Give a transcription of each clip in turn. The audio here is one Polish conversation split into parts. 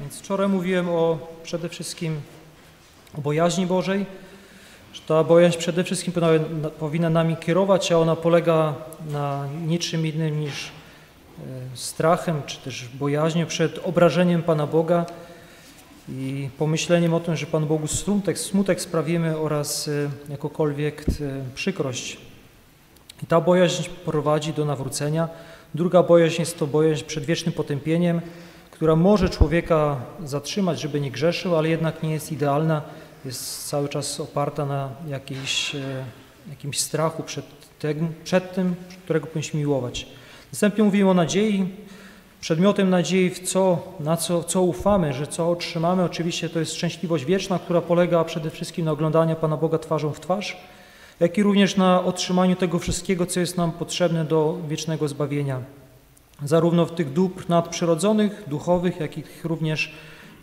Więc wczoraj mówiłem o przede wszystkim o bojaźni Bożej, że ta bojaźń przede wszystkim powinna nami kierować, a ona polega na niczym innym niż e, strachem, czy też bojaźnią przed obrażeniem Pana Boga i pomyśleniem o tym, że Panu Bogu smutek, smutek sprawimy oraz e, jakokolwiek e, przykrość. I ta bojaźń prowadzi do nawrócenia. Druga bojaźń jest to bojaźń przed wiecznym potępieniem, która może człowieka zatrzymać, żeby nie grzeszył, ale jednak nie jest idealna, jest cały czas oparta na jakiejś, e, jakimś strachu przed tym, przed tym, którego powinniśmy miłować. Następnie mówimy o nadziei. Przedmiotem nadziei, w co, na co, co ufamy, że co otrzymamy, oczywiście to jest szczęśliwość wieczna, która polega przede wszystkim na oglądaniu Pana Boga twarzą w twarz, jak i również na otrzymaniu tego wszystkiego, co jest nam potrzebne do wiecznego zbawienia. Zarówno w tych dóbr nadprzyrodzonych, duchowych, jak i również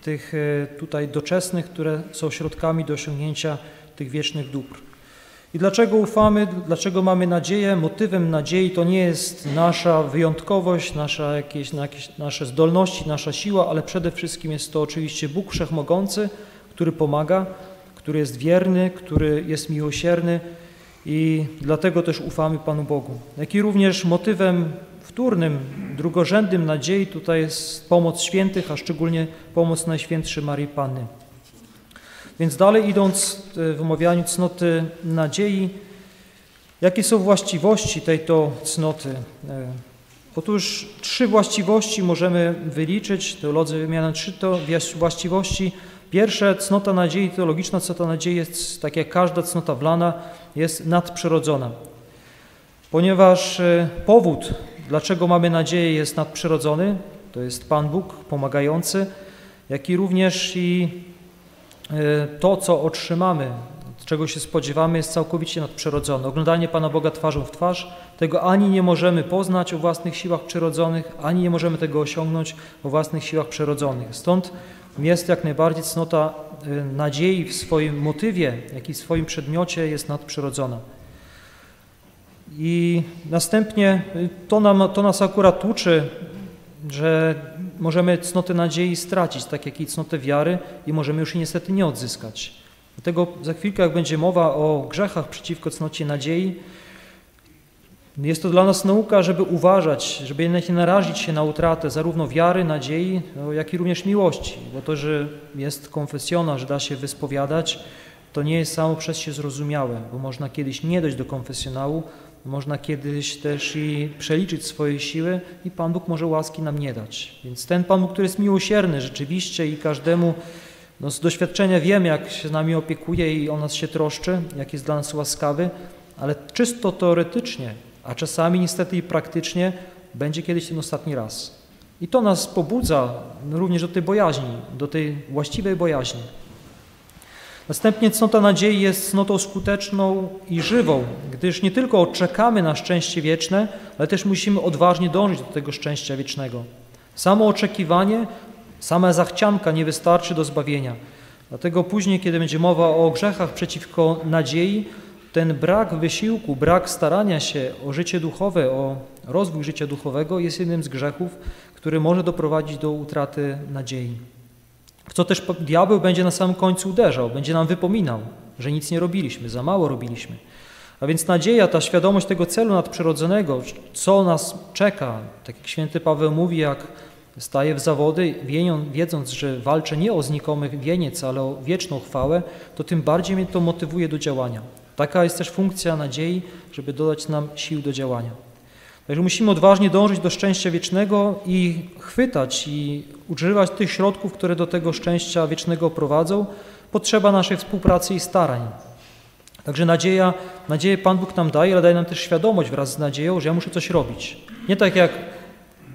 tych e, tutaj doczesnych, które są środkami do osiągnięcia tych wiecznych dóbr. I dlaczego ufamy, dlaczego mamy nadzieję? Motywem nadziei to nie jest nasza wyjątkowość, nasza jakieś, jakieś, nasze zdolności, nasza siła, ale przede wszystkim jest to oczywiście Bóg Wszechmogący, który pomaga, który jest wierny, który jest miłosierny i dlatego też ufamy Panu Bogu. Jak i również motywem wtórnym, drugorzędnym nadziei tutaj jest pomoc świętych, a szczególnie pomoc Najświętszej Marii Panny. Więc dalej idąc w omawianiu cnoty nadziei, jakie są właściwości tej to cnoty? E, otóż trzy właściwości możemy wyliczyć, teolodzy wymieniają trzy to właściwości. Pierwsze, cnota nadziei, teologiczna cnota nadziei jest, tak jak każda cnota wlana, jest nadprzyrodzona. Ponieważ e, powód Dlaczego mamy nadzieję jest nadprzyrodzony? To jest Pan Bóg pomagający, jak i również i e, to, co otrzymamy, czego się spodziewamy, jest całkowicie nadprzyrodzone. Oglądanie Pana Boga twarzą w twarz, tego ani nie możemy poznać o własnych siłach przyrodzonych, ani nie możemy tego osiągnąć o własnych siłach przyrodzonych. Stąd jest jak najbardziej cnota e, nadziei w swoim motywie, jak i w swoim przedmiocie jest nadprzyrodzona. I następnie y, to, nam, to nas akurat uczy, że możemy cnotę nadziei stracić, tak jak i cnotę wiary i możemy już jej niestety nie odzyskać. Dlatego za chwilkę, jak będzie mowa o grzechach przeciwko cnocie nadziei, jest to dla nas nauka, żeby uważać, żeby jednak nie narazić się na utratę zarówno wiary, nadziei, no, jak i również miłości. Bo to, że jest konfesjona, że da się wyspowiadać, to nie jest samo przez się zrozumiałe, bo można kiedyś nie dojść do konfesjonału, można kiedyś też i przeliczyć swoje siły i Pan Bóg może łaski nam nie dać. Więc ten Pan Bóg, który jest miłosierny rzeczywiście i każdemu no, z doświadczenia wiemy, jak się z nami opiekuje i o nas się troszczy, jak jest dla nas łaskawy, ale czysto teoretycznie, a czasami niestety i praktycznie będzie kiedyś ten ostatni raz. I to nas pobudza również do tej bojaźni, do tej właściwej bojaźni. Następnie cnota nadziei jest cnotą skuteczną i żywą, gdyż nie tylko czekamy na szczęście wieczne, ale też musimy odważnie dążyć do tego szczęścia wiecznego. Samo oczekiwanie, sama zachcianka nie wystarczy do zbawienia. Dlatego później, kiedy będzie mowa o grzechach przeciwko nadziei, ten brak wysiłku, brak starania się o życie duchowe, o rozwój życia duchowego jest jednym z grzechów, który może doprowadzić do utraty nadziei. W co też diabeł będzie na samym końcu uderzał, będzie nam wypominał, że nic nie robiliśmy, za mało robiliśmy. A więc nadzieja, ta świadomość tego celu nadprzyrodzonego, co nas czeka, tak jak święty Paweł mówi, jak staje w zawody, wiedząc, że walczę nie o znikomy wieniec, ale o wieczną chwałę, to tym bardziej mnie to motywuje do działania. Taka jest też funkcja nadziei, żeby dodać nam sił do działania. Także musimy odważnie dążyć do szczęścia wiecznego i chwytać i używać tych środków, które do tego szczęścia wiecznego prowadzą. Potrzeba naszej współpracy i starań. Także nadzieja, nadzieję Pan Bóg nam daje, ale daje nam też świadomość wraz z nadzieją, że ja muszę coś robić. Nie tak jak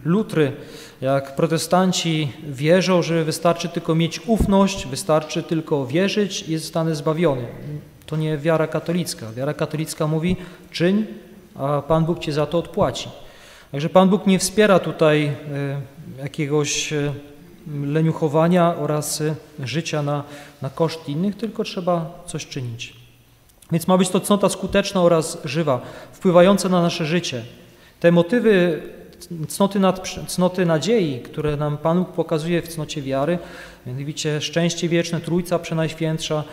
lutry, jak protestanci wierzą, że wystarczy tylko mieć ufność, wystarczy tylko wierzyć i zostanę zbawiony. To nie wiara katolicka. Wiara katolicka mówi czyń a Pan Bóg Cię za to odpłaci. Także Pan Bóg nie wspiera tutaj e, jakiegoś e, leniuchowania oraz e, życia na, na koszt innych, tylko trzeba coś czynić. Więc ma być to cnota skuteczna oraz żywa, wpływająca na nasze życie. Te motywy cnoty, nad, cnoty nadziei, które nam Pan Bóg pokazuje w cnocie wiary, mianowicie szczęście wieczne, Trójca Przenajświętsza,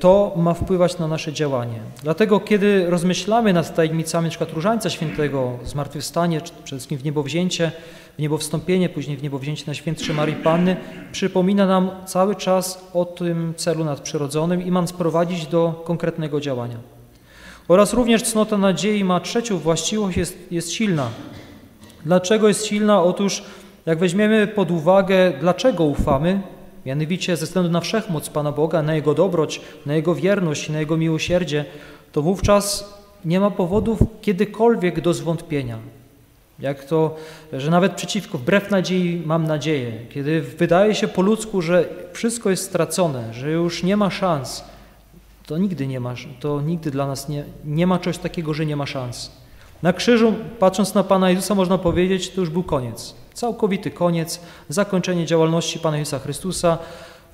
to ma wpływać na nasze działanie. Dlatego, kiedy rozmyślamy nad tajemnicami np. Różańca Świętego, zmartwychwstanie, przede wszystkim w niebowzięcie, w niebowstąpienie, później w niebowzięcie na świętsze Marii Panny, przypomina nam cały czas o tym celu nadprzyrodzonym i ma nas prowadzić do konkretnego działania. Oraz również cnota nadziei ma trzecią właściwość, jest, jest silna. Dlaczego jest silna? Otóż jak weźmiemy pod uwagę, dlaczego ufamy, mianowicie ze względu na wszechmoc Pana Boga, na Jego dobroć, na Jego wierność, na Jego miłosierdzie, to wówczas nie ma powodów kiedykolwiek do zwątpienia. Jak to, że nawet przeciwko, wbrew nadziei mam nadzieję. Kiedy wydaje się po ludzku, że wszystko jest stracone, że już nie ma szans, to nigdy nie ma, to nigdy dla nas nie, nie ma czegoś takiego, że nie ma szans. Na krzyżu, patrząc na Pana Jezusa, można powiedzieć, to już był koniec. Całkowity koniec, zakończenie działalności Pana Jezusa Chrystusa.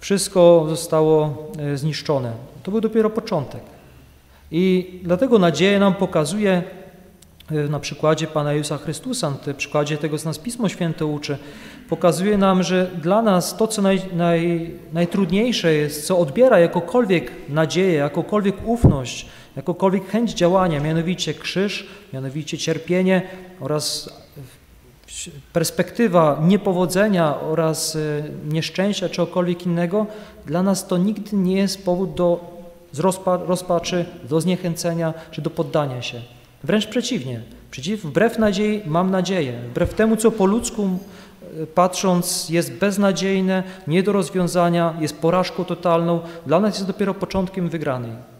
Wszystko zostało e, zniszczone. To był dopiero początek. I dlatego nadzieja nam pokazuje, e, na przykładzie Pana Jezusa Chrystusa, na przykładzie tego, co nas Pismo Święte uczy, pokazuje nam, że dla nas to, co naj, naj, najtrudniejsze jest, co odbiera jakokolwiek nadzieję, jakokolwiek ufność, jakokolwiek chęć działania, mianowicie krzyż, mianowicie cierpienie oraz perspektywa niepowodzenia oraz e, nieszczęścia, czegokolwiek innego, dla nas to nigdy nie jest powód do rozpaczy, do zniechęcenia czy do poddania się. Wręcz przeciwnie. Przeciw, wbrew nadziei mam nadzieję. Wbrew temu, co po ludzku e, patrząc jest beznadziejne, nie do rozwiązania, jest porażką totalną, dla nas jest dopiero początkiem wygranej.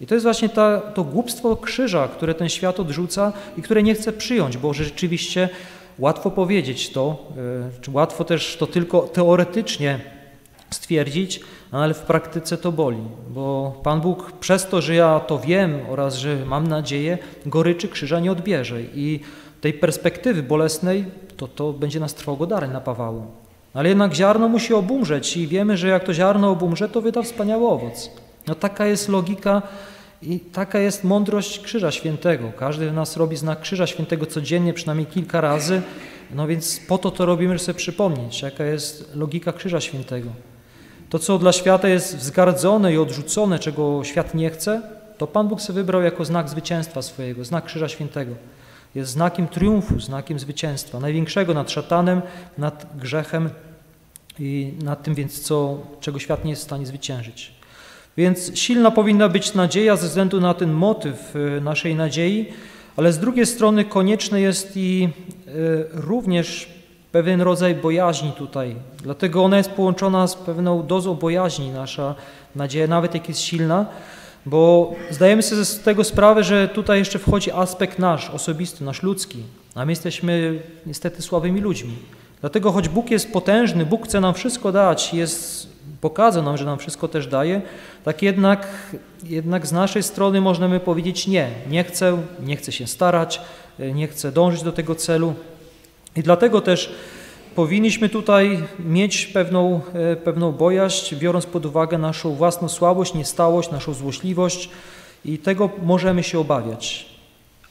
I to jest właśnie ta, to głupstwo krzyża, które ten świat odrzuca i które nie chce przyjąć, bo rzeczywiście łatwo powiedzieć to, e, czy łatwo też to tylko teoretycznie stwierdzić, no ale w praktyce to boli, bo Pan Bóg przez to, że ja to wiem oraz że mam nadzieję, goryczy krzyża nie odbierze i tej perspektywy bolesnej to, to będzie nas trwało darem napawało. Ale jednak ziarno musi obumrzeć i wiemy, że jak to ziarno obumrze, to wyda wspaniały owoc. No taka jest logika i taka jest mądrość Krzyża Świętego. Każdy z nas robi znak Krzyża Świętego codziennie, przynajmniej kilka razy, no więc po to to robimy, żeby sobie przypomnieć, jaka jest logika Krzyża Świętego. To, co dla świata jest wzgardzone i odrzucone, czego świat nie chce, to Pan Bóg sobie wybrał jako znak zwycięstwa swojego, znak Krzyża Świętego. Jest znakiem triumfu, znakiem zwycięstwa, największego nad szatanem, nad grzechem i nad tym więc, co, czego świat nie jest w stanie zwyciężyć. Więc silna powinna być nadzieja ze względu na ten motyw y, naszej nadziei, ale z drugiej strony konieczne jest i y, również pewien rodzaj bojaźni tutaj. Dlatego ona jest połączona z pewną dozą bojaźni, nasza nadzieja, nawet jak jest silna, bo zdajemy sobie z tego sprawę, że tutaj jeszcze wchodzi aspekt nasz, osobisty, nasz ludzki, a my jesteśmy niestety słabymi ludźmi. Dlatego choć Bóg jest potężny, Bóg chce nam wszystko dać, jest, pokazał nam, że nam wszystko też daje, tak jednak, jednak z naszej strony możemy powiedzieć nie, nie chcę, nie chcę się starać, nie chcę dążyć do tego celu. I dlatego też powinniśmy tutaj mieć pewną, e, pewną bojaźń, biorąc pod uwagę naszą własną słabość, niestałość, naszą złośliwość i tego możemy się obawiać.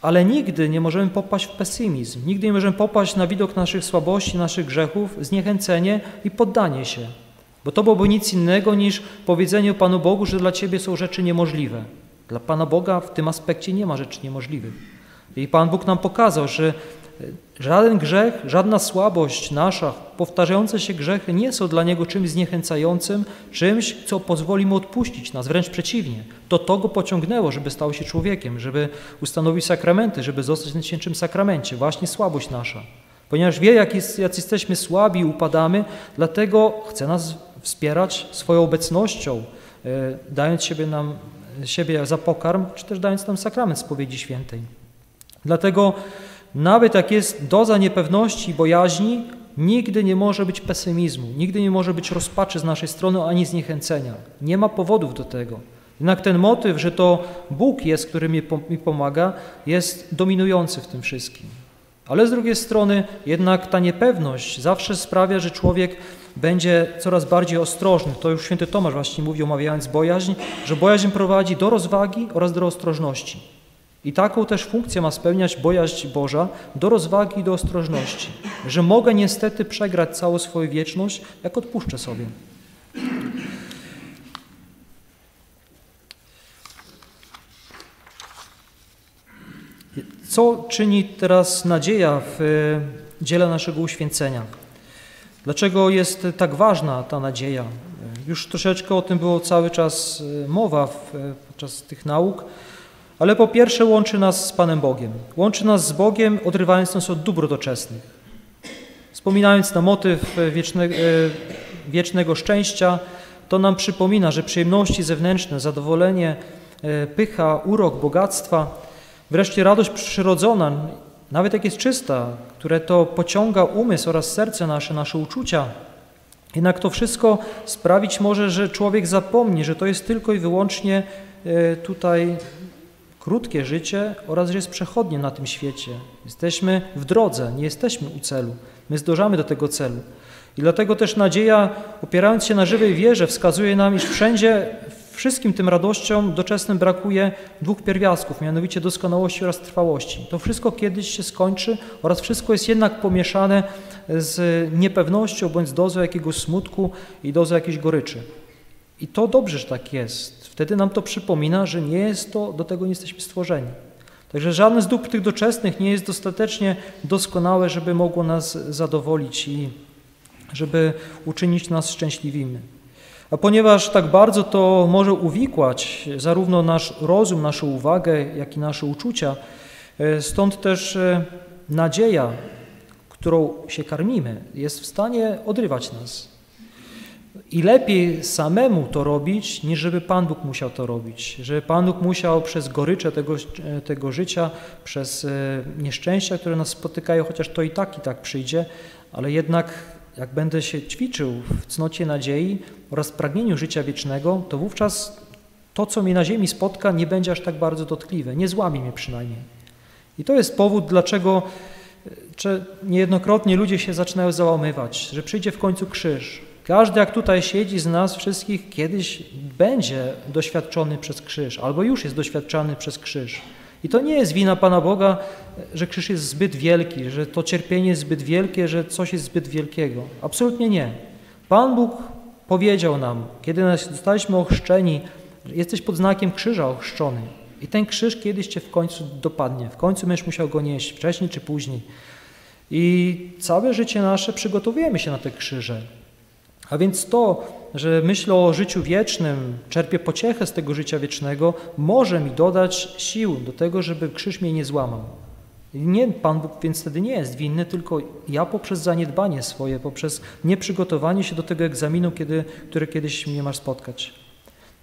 Ale nigdy nie możemy popaść w pesymizm, nigdy nie możemy popaść na widok naszych słabości, naszych grzechów, zniechęcenie i poddanie się. Bo to byłoby nic innego niż powiedzenie Panu Bogu, że dla Ciebie są rzeczy niemożliwe. Dla Pana Boga w tym aspekcie nie ma rzeczy niemożliwych. I Pan Bóg nam pokazał, że Żaden grzech, żadna słabość nasza, powtarzające się grzechy nie są dla Niego czymś zniechęcającym, czymś, co pozwoli Mu odpuścić nas, wręcz przeciwnie. To to Go pociągnęło, żeby stał się człowiekiem, żeby ustanowić sakramenty, żeby zostać na świętym sakramencie. Właśnie słabość nasza. Ponieważ wie, jak jest, jak jesteśmy słabi i upadamy, dlatego chce nas wspierać swoją obecnością, e, dając siebie, nam, siebie za pokarm, czy też dając nam sakrament spowiedzi świętej. Dlatego nawet jak jest doza niepewności i bojaźni, nigdy nie może być pesymizmu, nigdy nie może być rozpaczy z naszej strony ani zniechęcenia. Nie ma powodów do tego. Jednak ten motyw, że to Bóg jest, który mi pomaga, jest dominujący w tym wszystkim. Ale z drugiej strony jednak ta niepewność zawsze sprawia, że człowiek będzie coraz bardziej ostrożny. To już święty Tomasz właśnie mówił, omawiając bojaźń, że bojaźń prowadzi do rozwagi oraz do ostrożności. I taką też funkcję ma spełniać bojaźń Boża do rozwagi i do ostrożności, że mogę niestety przegrać całą swoją wieczność, jak odpuszczę sobie. Co czyni teraz nadzieja w dziele naszego uświęcenia? Dlaczego jest tak ważna ta nadzieja? Już troszeczkę o tym było cały czas e, mowa w, e, podczas tych nauk, ale po pierwsze łączy nas z Panem Bogiem. Łączy nas z Bogiem, odrywając nas od dóbr doczesnych. Wspominając na motyw wieczne, wiecznego szczęścia, to nam przypomina, że przyjemności zewnętrzne, zadowolenie, pycha, urok, bogactwa Wreszcie radość przyrodzona, nawet jak jest czysta, które to pociąga umysł oraz serce nasze, nasze uczucia, jednak to wszystko sprawić może, że człowiek zapomni, że to jest tylko i wyłącznie e, tutaj krótkie życie oraz że jest przechodnie na tym świecie. Jesteśmy w drodze, nie jesteśmy u celu. My zdążamy do tego celu. I dlatego też nadzieja, opierając się na żywej wierze, wskazuje nam, iż wszędzie Wszystkim tym radościom doczesnym brakuje dwóch pierwiastków, mianowicie doskonałości oraz trwałości. To wszystko kiedyś się skończy oraz wszystko jest jednak pomieszane z niepewnością bądź z dozą jakiegoś smutku i dozą jakiejś goryczy. I to dobrze, że tak jest. Wtedy nam to przypomina, że nie jest to, do tego nie jesteśmy stworzeni. Także żadne z dóbr tych doczesnych nie jest dostatecznie doskonałe, żeby mogło nas zadowolić i żeby uczynić nas szczęśliwymi. A ponieważ tak bardzo to może uwikłać zarówno nasz rozum, naszą uwagę, jak i nasze uczucia, e, stąd też e, nadzieja, którą się karmimy, jest w stanie odrywać nas. I lepiej samemu to robić, niż żeby Pan Bóg musiał to robić. Żeby Pan Bóg musiał przez gorycze tego, e, tego życia, przez nieszczęścia, które nas spotykają, chociaż to i tak i tak przyjdzie, ale jednak jak będę się ćwiczył w cnocie nadziei oraz pragnieniu życia wiecznego, to wówczas to, co mnie na ziemi spotka, nie będzie aż tak bardzo dotkliwe, nie złamie mnie przynajmniej. I to jest powód, dlaczego że niejednokrotnie ludzie się zaczynają załamywać, że przyjdzie w końcu krzyż. Każdy, jak tutaj siedzi z nas wszystkich, kiedyś będzie doświadczony przez krzyż, albo już jest doświadczany przez krzyż. I to nie jest wina Pana Boga, że krzyż jest zbyt wielki, że to cierpienie jest zbyt wielkie, że coś jest zbyt wielkiego. Absolutnie nie. Pan Bóg powiedział nam, kiedy zostaliśmy ochrzczeni, jesteś pod znakiem krzyża ochrzczony. I ten krzyż kiedyś cię w końcu dopadnie. W końcu będziesz musiał go nieść, wcześniej czy później. I całe życie nasze przygotowujemy się na te krzyże. A więc to, że myślę o życiu wiecznym, czerpię pociechę z tego życia wiecznego, może mi dodać sił do tego, żeby krzyż mnie nie złamał. Nie, Pan Bóg więc wtedy nie jest winny, tylko ja poprzez zaniedbanie swoje, poprzez nieprzygotowanie się do tego egzaminu, kiedy, który kiedyś mnie masz spotkać.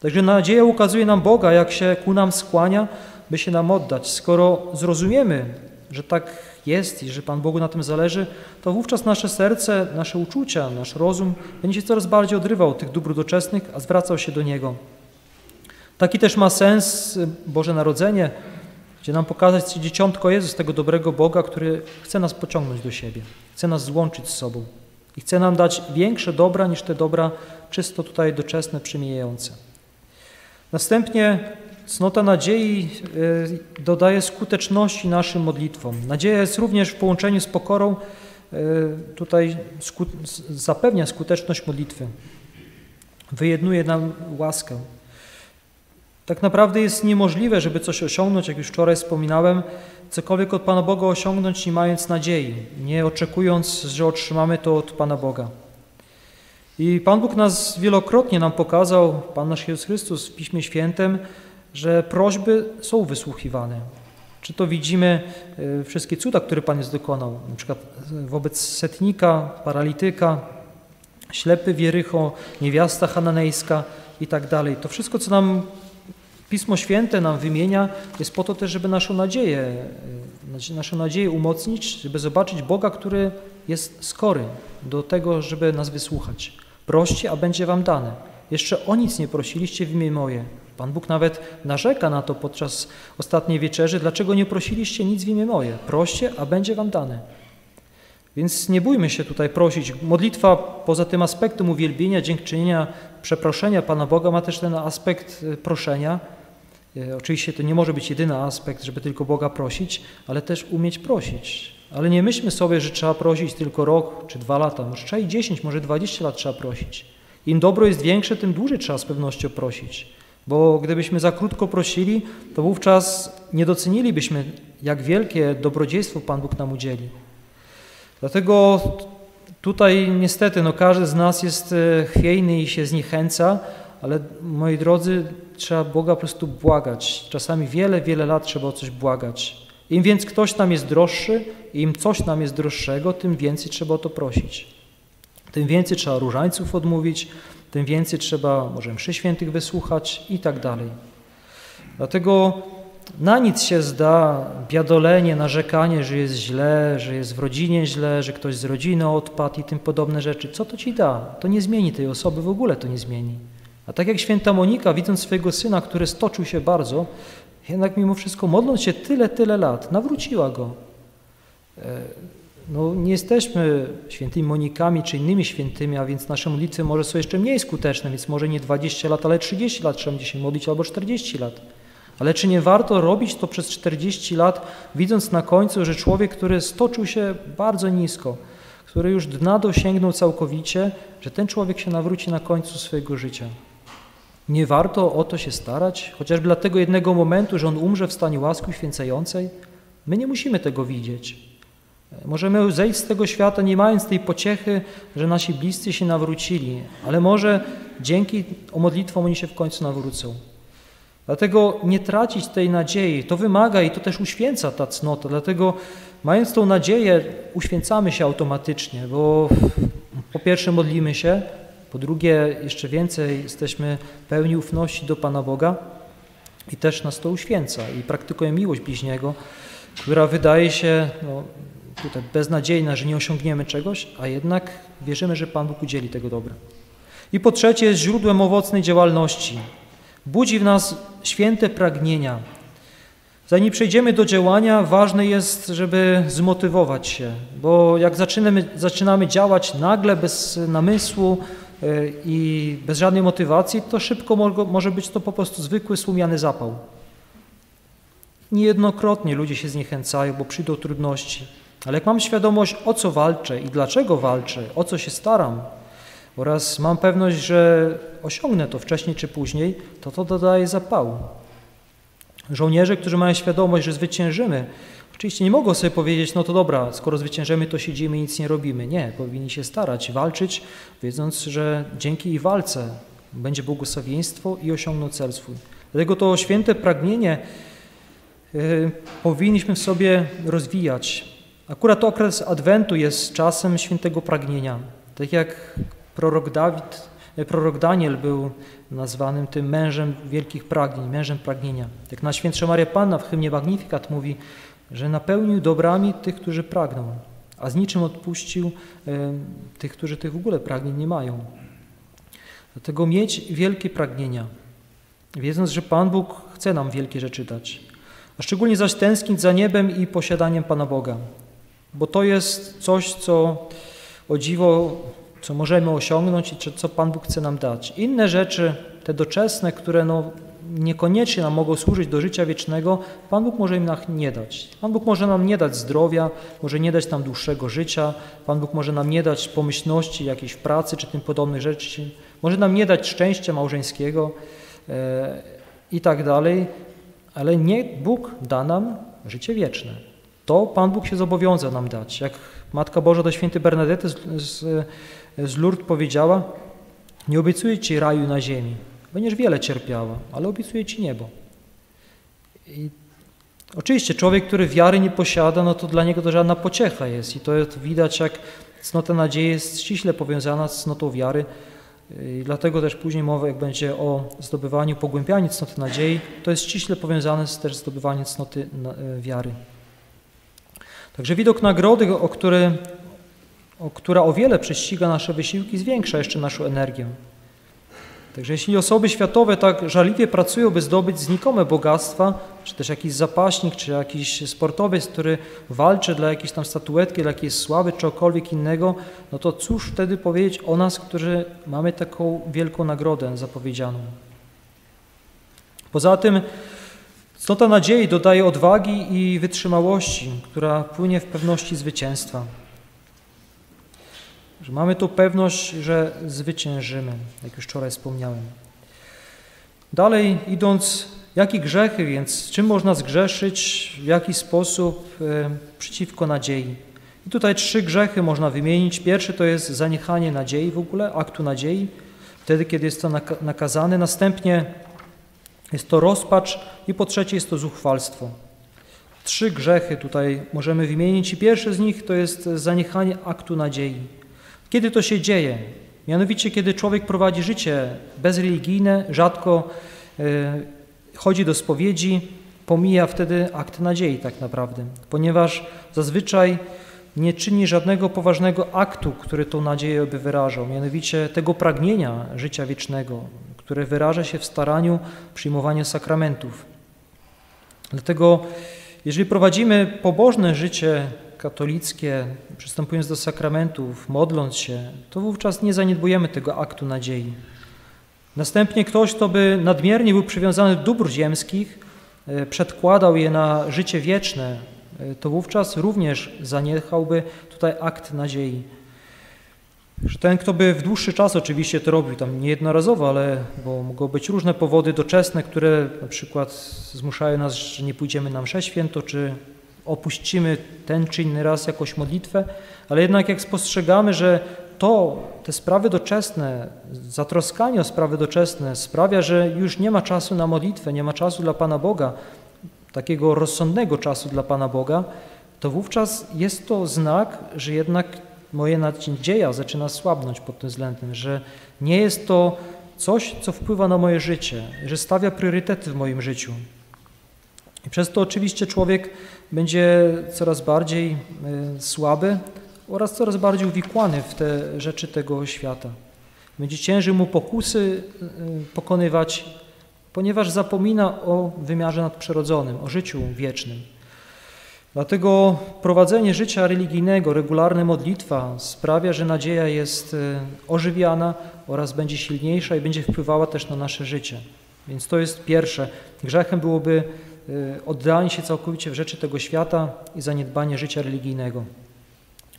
Także nadzieja ukazuje nam Boga, jak się ku nam skłania, by się nam oddać. Skoro zrozumiemy, że tak jest i że Pan Bogu na tym zależy, to wówczas nasze serce, nasze uczucia, nasz rozum będzie się coraz bardziej odrywał od tych dóbr doczesnych, a zwracał się do Niego. Taki też ma sens Boże Narodzenie, gdzie nam pokazać dzieciątko Jezus, tego dobrego Boga, który chce nas pociągnąć do siebie, chce nas złączyć z sobą i chce nam dać większe dobra niż te dobra czysto tutaj doczesne, przemijające. Następnie Cnota nadziei e, dodaje skuteczności naszym modlitwom. Nadzieja jest również w połączeniu z pokorą, e, tutaj zapewnia skuteczność modlitwy. Wyjednuje nam łaskę. Tak naprawdę jest niemożliwe, żeby coś osiągnąć, jak już wczoraj wspominałem, cokolwiek od Pana Boga osiągnąć, nie mając nadziei, nie oczekując, że otrzymamy to od Pana Boga. I Pan Bóg nas wielokrotnie nam pokazał, Pan nasz Jezus Chrystus w Piśmie Świętym, że prośby są wysłuchiwane. Czy to widzimy e, wszystkie cuda, które Pan jest dokonał, na przykład wobec setnika, paralityka, ślepy Wierycho, niewiasta hananejska i tak dalej. To wszystko, co nam Pismo Święte nam wymienia, jest po to też, żeby naszą nadzieję, e, naszą nadzieję umocnić, żeby zobaczyć Boga, który jest skory do tego, żeby nas wysłuchać. Proście, a będzie wam dane. Jeszcze o nic nie prosiliście w imię moje. Pan Bóg nawet narzeka na to podczas ostatniej wieczerzy, dlaczego nie prosiliście nic w imię moje. Proście, a będzie wam dane. Więc nie bójmy się tutaj prosić. Modlitwa poza tym aspektem uwielbienia, dziękczynienia, przeproszenia Pana Boga ma też ten aspekt y, proszenia. E, oczywiście to nie może być jedyny aspekt, żeby tylko Boga prosić, ale też umieć prosić. Ale nie myślmy sobie, że trzeba prosić tylko rok czy dwa lata, może trzeba i 10, może 20 lat trzeba prosić. Im dobro jest większe, tym dłużej trzeba z pewnością prosić. Bo gdybyśmy za krótko prosili, to wówczas nie docenilibyśmy, jak wielkie dobrodziejstwo Pan Bóg nam udzieli. Dlatego tutaj niestety no, każdy z nas jest e, chwiejny i się zniechęca, ale moi drodzy, trzeba Boga po prostu błagać. Czasami wiele, wiele lat trzeba o coś błagać. Im więc ktoś nam jest droższy, im coś nam jest droższego, tym więcej trzeba o to prosić. Tym więcej trzeba różańców odmówić, tym więcej trzeba może mszy świętych wysłuchać i tak dalej. Dlatego na nic się zda biadolenie, narzekanie, że jest źle, że jest w rodzinie źle, że ktoś z rodziny odpadł i tym podobne rzeczy. Co to ci da? To nie zmieni tej osoby, w ogóle to nie zmieni. A tak jak święta Monika, widząc swojego syna, który stoczył się bardzo, jednak mimo wszystko modląc się tyle, tyle lat, nawróciła go. No, nie jesteśmy świętymi Monikami czy innymi świętymi, a więc nasze modlitwy może są jeszcze mniej skuteczne, więc może nie 20 lat, ale 30 lat trzeba się modlić albo 40 lat. Ale czy nie warto robić to przez 40 lat, widząc na końcu, że człowiek, który stoczył się bardzo nisko, który już dna dosięgnął całkowicie, że ten człowiek się nawróci na końcu swojego życia? Nie warto o to się starać, chociażby dla tego jednego momentu, że on umrze w stanie łaski uświęcającej? My nie musimy tego widzieć. Możemy zejść z tego świata nie mając tej pociechy, że nasi bliscy się nawrócili, ale może dzięki modlitwom oni się w końcu nawrócą. Dlatego nie tracić tej nadziei. To wymaga i to też uświęca ta cnota. Dlatego mając tą nadzieję uświęcamy się automatycznie, bo po pierwsze modlimy się, po drugie, jeszcze więcej jesteśmy pełni ufności do Pana Boga i też nas to uświęca i praktykuje miłość bliźniego, która wydaje się no, tutaj beznadziejna, że nie osiągniemy czegoś, a jednak wierzymy, że Pan Bóg udzieli tego dobra. I po trzecie, jest źródłem owocnej działalności. Budzi w nas święte pragnienia. Zanim przejdziemy do działania, ważne jest, żeby zmotywować się, bo jak zaczynamy, zaczynamy działać nagle, bez namysłu, i bez żadnej motywacji, to szybko może być to po prostu zwykły słumiany zapał. Niejednokrotnie ludzie się zniechęcają, bo przyjdą trudności. Ale jak mam świadomość, o co walczę i dlaczego walczę, o co się staram, oraz mam pewność, że osiągnę to wcześniej czy później, to to dodaje zapału. Żołnierze, którzy mają świadomość, że zwyciężymy, Oczywiście nie mogą sobie powiedzieć, no to dobra, skoro zwyciężymy, to siedzimy i nic nie robimy. Nie, powinni się starać, walczyć, wiedząc, że dzięki ich walce będzie błogosławieństwo i osiągną cel swój. Dlatego to święte pragnienie yy, powinniśmy w sobie rozwijać. Akurat okres Adwentu jest czasem świętego pragnienia. Tak jak prorok Dawid, e, prorok Daniel był nazwanym tym mężem wielkich pragnień, mężem pragnienia. Jak na świętsza Maria Panna w hymnie Magnificat mówi, że napełnił dobrami tych, którzy pragną, a z niczym odpuścił e, tych, którzy tych w ogóle pragnień nie mają. Dlatego mieć wielkie pragnienia, wiedząc, że Pan Bóg chce nam wielkie rzeczy dać, a szczególnie zaś tęsknić za niebem i posiadaniem Pana Boga, bo to jest coś, co o dziwo, co możemy osiągnąć i co Pan Bóg chce nam dać. Inne rzeczy, te doczesne, które no, niekoniecznie nam mogą służyć do życia wiecznego, Pan Bóg może im nam nie dać. Pan Bóg może nam nie dać zdrowia, może nie dać nam dłuższego życia, Pan Bóg może nam nie dać pomyślności jakiejś w pracy czy tym podobnych rzeczy, może nam nie dać szczęścia małżeńskiego e, i tak dalej, ale nie Bóg da nam życie wieczne. To Pan Bóg się zobowiązał nam dać. Jak Matka Boża do świętej Bernadety z, z, z Lourdes powiedziała, nie obiecuję Ci raju na ziemi, Będziesz wiele cierpiała, ale obiecuję Ci niebo. I oczywiście człowiek, który wiary nie posiada, no to dla niego to żadna pociecha jest. I to widać, jak cnota nadziei jest ściśle powiązana z cnotą wiary. I dlatego też później mowa, jak będzie o zdobywaniu, pogłębianiu cnoty nadziei, to jest ściśle powiązane z też zdobywaniem cnoty e, wiary. Także widok nagrody, o, który, o która o wiele prześciga nasze wysiłki, zwiększa jeszcze naszą energię. Także jeśli osoby światowe tak żarliwie pracują, by zdobyć znikome bogactwa, czy też jakiś zapaśnik, czy jakiś sportowiec, który walczy dla jakiejś tam statuetki, dla jakiejś sławy, czegokolwiek innego, no to cóż wtedy powiedzieć o nas, którzy mamy taką wielką nagrodę zapowiedzianą. Poza tym Cnota nadziei dodaje odwagi i wytrzymałości, która płynie w pewności zwycięstwa. Że mamy tu pewność, że zwyciężymy, jak już wczoraj wspomniałem. Dalej idąc, jakie grzechy więc, czym można zgrzeszyć, w jaki sposób e, przeciwko nadziei. I tutaj trzy grzechy można wymienić. Pierwszy to jest zaniechanie nadziei w ogóle, aktu nadziei, wtedy kiedy jest to nakazane. Następnie jest to rozpacz i po trzecie jest to zuchwalstwo. Trzy grzechy tutaj możemy wymienić i pierwszy z nich to jest zaniechanie aktu nadziei. Kiedy to się dzieje? Mianowicie, kiedy człowiek prowadzi życie bezreligijne, rzadko e, chodzi do spowiedzi, pomija wtedy akt nadziei tak naprawdę, ponieważ zazwyczaj nie czyni żadnego poważnego aktu, który tą nadzieję by wyrażał, mianowicie tego pragnienia życia wiecznego, które wyraża się w staraniu przyjmowania sakramentów. Dlatego, jeżeli prowadzimy pobożne życie katolickie, przystępując do sakramentów, modląc się, to wówczas nie zaniedbujemy tego aktu nadziei. Następnie ktoś, kto by nadmiernie był przywiązany do dóbr ziemskich, e, przedkładał je na życie wieczne, e, to wówczas również zaniechałby tutaj akt nadziei. Że ten, kto by w dłuższy czas oczywiście to robił, tam nie jednorazowo, ale bo mogą być różne powody doczesne, które na przykład zmuszają nas, że nie pójdziemy na mszę święto, czy opuścimy ten czy inny raz jakąś modlitwę, ale jednak jak spostrzegamy, że to, te sprawy doczesne, zatroskanie o sprawy doczesne sprawia, że już nie ma czasu na modlitwę, nie ma czasu dla Pana Boga, takiego rozsądnego czasu dla Pana Boga, to wówczas jest to znak, że jednak moje nadzieja zaczyna słabnąć pod tym względem, że nie jest to coś, co wpływa na moje życie, że stawia priorytety w moim życiu. I przez to oczywiście człowiek będzie coraz bardziej e, słaby oraz coraz bardziej uwikłany w te rzeczy tego świata. Będzie ciężej mu pokusy e, pokonywać, ponieważ zapomina o wymiarze nadprzyrodzonym, o życiu wiecznym. Dlatego prowadzenie życia religijnego, regularna modlitwa sprawia, że nadzieja jest e, ożywiana oraz będzie silniejsza i będzie wpływała też na nasze życie. Więc to jest pierwsze. Grzechem byłoby e, oddanie się całkowicie w rzeczy tego świata i zaniedbanie życia religijnego.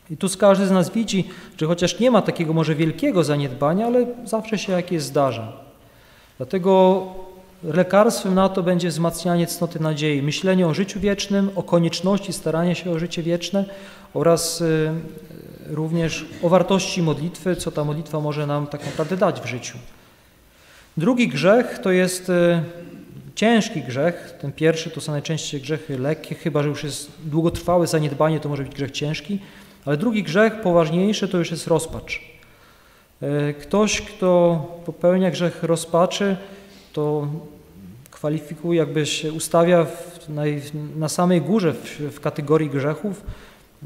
I tu każdy z nas widzi, że chociaż nie ma takiego może wielkiego zaniedbania, ale zawsze się jakieś zdarza. Dlatego Lekarstwem na to będzie wzmacnianie cnoty nadziei, myślenie o życiu wiecznym, o konieczności starania się o życie wieczne oraz y, również o wartości modlitwy, co ta modlitwa może nam tak naprawdę dać w życiu. Drugi grzech to jest y, ciężki grzech. Ten pierwszy to są najczęściej grzechy lekkie, chyba że już jest długotrwałe zaniedbanie, to może być grzech ciężki. Ale drugi grzech, poważniejszy, to już jest rozpacz. Y, ktoś, kto popełnia grzech rozpaczy, to kwalifikuje, jakby się ustawia na, na samej górze w, w kategorii grzechów,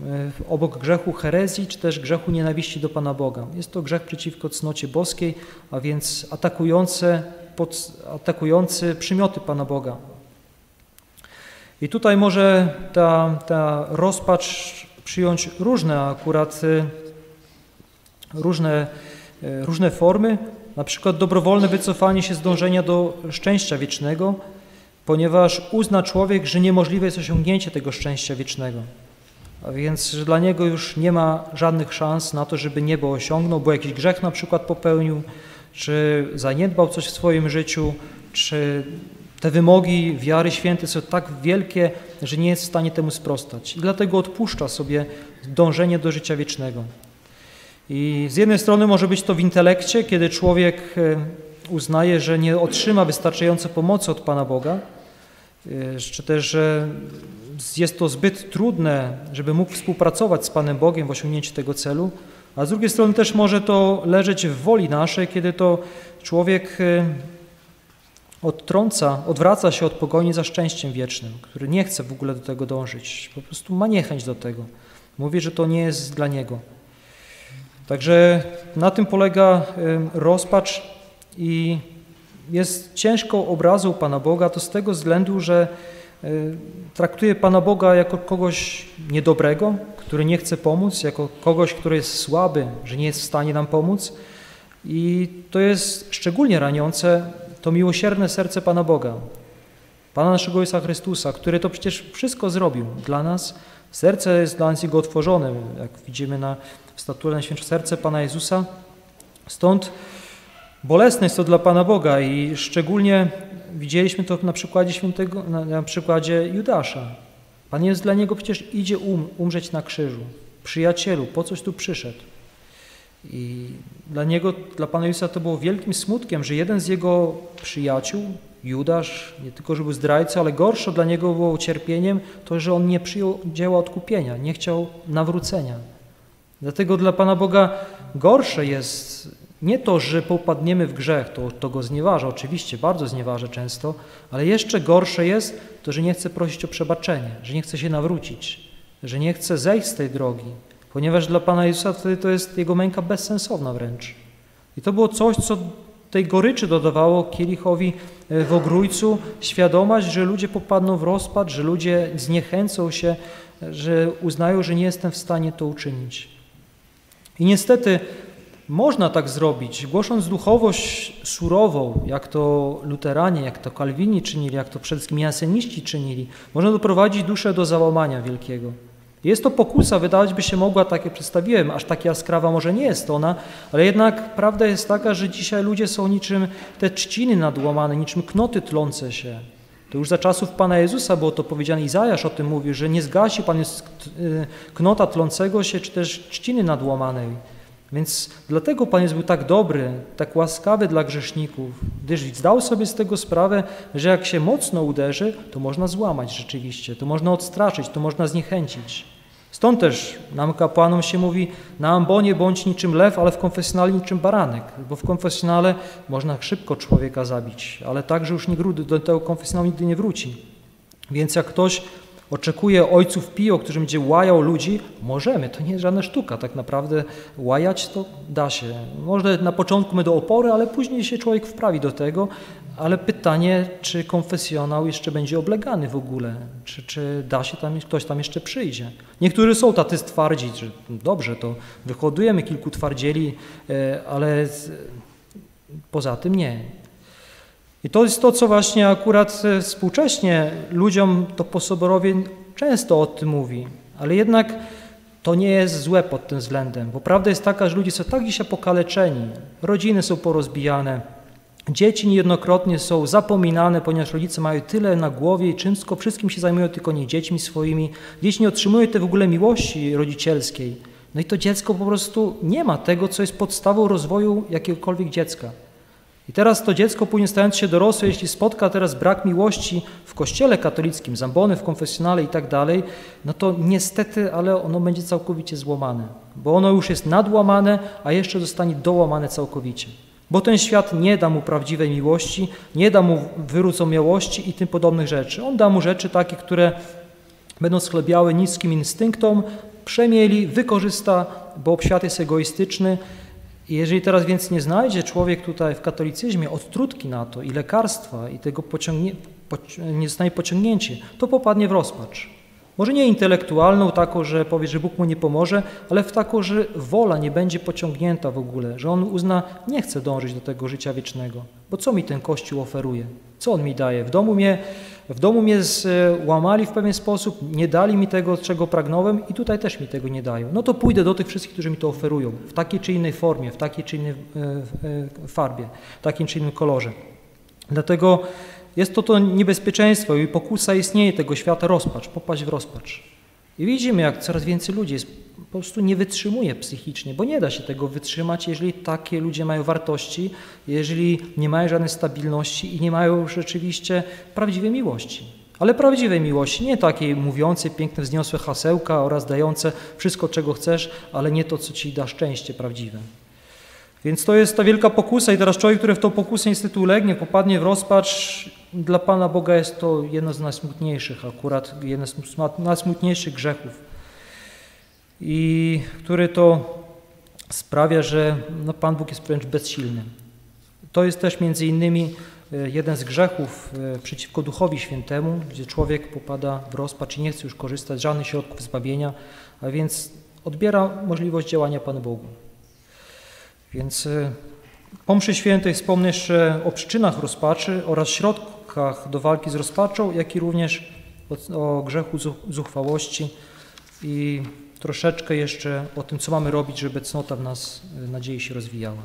e, obok grzechu herezji, czy też grzechu nienawiści do Pana Boga. Jest to grzech przeciwko cnocie boskiej, a więc atakujący, pod, atakujący przymioty Pana Boga. I tutaj może ta, ta rozpacz przyjąć różne akurat, e, różne, e, różne formy, na przykład dobrowolne wycofanie się z dążenia do szczęścia wiecznego, ponieważ uzna człowiek, że niemożliwe jest osiągnięcie tego szczęścia wiecznego. A więc, że dla niego już nie ma żadnych szans na to, żeby niebo osiągnął, bo jakiś grzech na przykład popełnił, czy zaniedbał coś w swoim życiu, czy te wymogi wiary świętej są tak wielkie, że nie jest w stanie temu sprostać. I dlatego odpuszcza sobie dążenie do życia wiecznego. I z jednej strony może być to w intelekcie, kiedy człowiek e, uznaje, że nie otrzyma wystarczająco pomocy od Pana Boga, e, czy też, że jest to zbyt trudne, żeby mógł współpracować z Panem Bogiem w osiągnięciu tego celu, a z drugiej strony też może to leżeć w woli naszej, kiedy to człowiek e, odtrąca, odwraca się od pogoni za szczęściem wiecznym, który nie chce w ogóle do tego dążyć, po prostu ma niechęć do tego. Mówi, że to nie jest dla niego. Także na tym polega rozpacz i jest ciężką obrazą Pana Boga, to z tego względu, że traktuje Pana Boga jako kogoś niedobrego, który nie chce pomóc, jako kogoś, który jest słaby, że nie jest w stanie nam pomóc. I to jest szczególnie raniące to miłosierne serce Pana Boga. Pana naszego Jezusa Chrystusa, który to przecież wszystko zrobił dla nas. Serce jest dla nas Jego otworzone, jak widzimy na statule Najświętsze Serce Pana Jezusa. Stąd bolesne jest to dla Pana Boga i szczególnie widzieliśmy to na przykładzie świętego, na, przykładzie Judasza. Pan Jezus dla niego przecież idzie um, umrzeć na krzyżu. Przyjacielu, po coś tu przyszedł? I dla niego, dla Pana Jezusa to było wielkim smutkiem, że jeden z jego przyjaciół, Judasz, nie tylko, że był zdrajcą, ale gorsze dla niego było cierpieniem to, że on nie przyjął dzieła odkupienia, nie chciał nawrócenia. Dlatego dla Pana Boga gorsze jest nie to, że popadniemy w grzech, to, to go znieważa, oczywiście, bardzo znieważa często, ale jeszcze gorsze jest to, że nie chce prosić o przebaczenie, że nie chce się nawrócić, że nie chce zejść z tej drogi, ponieważ dla Pana Jezusa wtedy to jest jego męka bezsensowna wręcz. I to było coś, co tej goryczy dodawało kielichowi e, w ogrójcu, świadomość, że ludzie popadną w rozpad, że ludzie zniechęcą się, że uznają, że nie jestem w stanie to uczynić. I niestety można tak zrobić, głosząc duchowość surową, jak to luteranie, jak to kalwini czynili, jak to przede wszystkim jaseniści czynili, można doprowadzić duszę do załamania wielkiego. Jest to pokusa, wydawać by się mogła, tak jak przedstawiłem, aż tak jaskrawa może nie jest ona, ale jednak prawda jest taka, że dzisiaj ludzie są niczym te trzciny nadłamane, niczym knoty tlące się. To już za czasów Pana Jezusa było to powiedziane, Izajasz o tym mówił, że nie zgasi Pan jest y, knota tlącego się, czy też trzciny nadłamanej. Więc dlatego Pan Jezus był tak dobry, tak łaskawy dla grzeszników, gdyż zdał sobie z tego sprawę, że jak się mocno uderzy, to można złamać rzeczywiście, to można odstraszyć, to można zniechęcić. Stąd też nam kapłanom się mówi, na ambonie bądź niczym lew, ale w konfesjonale niczym baranek, bo w konfesjonale można szybko człowieka zabić, ale także już nigdy do tego konfesjonału nigdy nie wróci. Więc jak ktoś oczekuje ojców Pio, którzy będzie łajał ludzi, możemy, to nie jest żadna sztuka, tak naprawdę łajać to da się. Może na początku my do opory, ale później się człowiek wprawi do tego, ale pytanie, czy konfesjonał jeszcze będzie oblegany w ogóle, czy, czy da się tam, ktoś tam jeszcze przyjdzie. Niektórzy są tacy twardzi, że dobrze, to wyhodujemy kilku twardzieli, e, ale poza tym nie. I to jest to, co właśnie akurat e, współcześnie ludziom to posoborowie często o tym mówi, ale jednak to nie jest złe pod tym względem, bo prawda jest taka, że ludzie są tak dzisiaj pokaleczeni, rodziny są porozbijane, dzieci niejednokrotnie są zapominane, ponieważ rodzice mają tyle na głowie i czymsko, wszystkim się zajmują tylko nie dziećmi swoimi. Dzieci nie otrzymują tej w ogóle miłości rodzicielskiej. No i to dziecko po prostu nie ma tego, co jest podstawą rozwoju jakiegokolwiek dziecka. I teraz to dziecko później stając się dorosłe, jeśli spotka teraz brak miłości w kościele katolickim, zambony w konfesjonale i tak dalej, no to niestety, ale ono będzie całkowicie złamane, bo ono już jest nadłamane, a jeszcze zostanie dołamane całkowicie. Bo ten świat nie da mu prawdziwej miłości, nie da mu wyrócomiałości i tym podobnych rzeczy. On da mu rzeczy takie, które będą schlebiały niskim instynktom, przemieli, wykorzysta, bo świat jest egoistyczny, jeżeli teraz więc nie znajdzie człowiek tutaj w katolicyzmie odtrutki na to i lekarstwa i tego pociągnie, nie zostanie pociągnięcie, to popadnie w rozpacz. Może nie intelektualną, taką, że powie, że Bóg mu nie pomoże, ale w taką, że wola nie będzie pociągnięta w ogóle, że on uzna, nie chce dążyć do tego życia wiecznego, bo co mi ten Kościół oferuje? Co on mi daje? W domu mnie, w domu mnie złamali w pewien sposób, nie dali mi tego, czego pragnąłem i tutaj też mi tego nie dają. No to pójdę do tych wszystkich, którzy mi to oferują, w takiej czy innej formie, w takiej czy innej e, e, farbie, w takim czy innym kolorze. Dlatego jest to to niebezpieczeństwo i pokusa istnieje tego świata, rozpacz, popaść w rozpacz. I widzimy, jak coraz więcej ludzi jest, po prostu nie wytrzymuje psychicznie, bo nie da się tego wytrzymać, jeżeli takie ludzie mają wartości, jeżeli nie mają żadnej stabilności i nie mają rzeczywiście prawdziwej miłości. Ale prawdziwej miłości, nie takiej mówiącej piękne, wzniosłe hasełka oraz dające wszystko, czego chcesz, ale nie to, co ci da szczęście prawdziwe. Więc to jest ta wielka pokusa i teraz człowiek, który w tą pokusę niestety ulegnie, popadnie w rozpacz, dla Pana Boga jest to jedno z najsmutniejszych, akurat jedno z najsmutniejszych grzechów. I który to sprawia, że no, Pan Bóg jest wręcz bezsilny. To jest też między innymi e, jeden z grzechów e, przeciwko Duchowi Świętemu, gdzie człowiek popada w rozpacz i nie chce już korzystać z żadnych środków zbawienia, a więc odbiera możliwość działania Panu Bogu. Więc e, po mszy świętej wspomnę jeszcze o przyczynach rozpaczy oraz środkach skutkach do walki z rozpaczą, jak i również o, o grzechu zuch- zuchwałości i troszeczkę jeszcze o tym, co mamy robić, żeby cnota w nas y, nadziei się rozwijała.